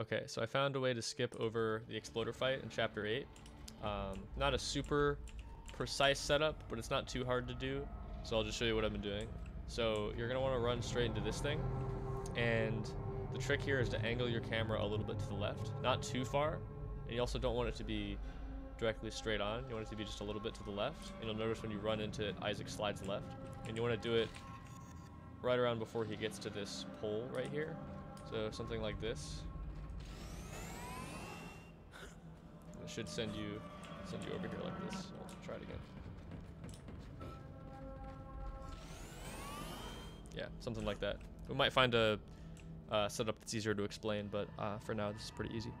Okay, so I found a way to skip over the exploder fight in chapter 8. Um, not a super precise setup, but it's not too hard to do. So I'll just show you what I've been doing. So you're going to want to run straight into this thing. And the trick here is to angle your camera a little bit to the left, not too far. And you also don't want it to be directly straight on. You want it to be just a little bit to the left. And you'll notice when you run into it, Isaac slides left. And you want to do it right around before he gets to this pole right here. So something like this. Should send you send you over here like this. I'll try it again. Yeah, something like that. We might find a uh, setup that's easier to explain, but uh, for now this is pretty easy.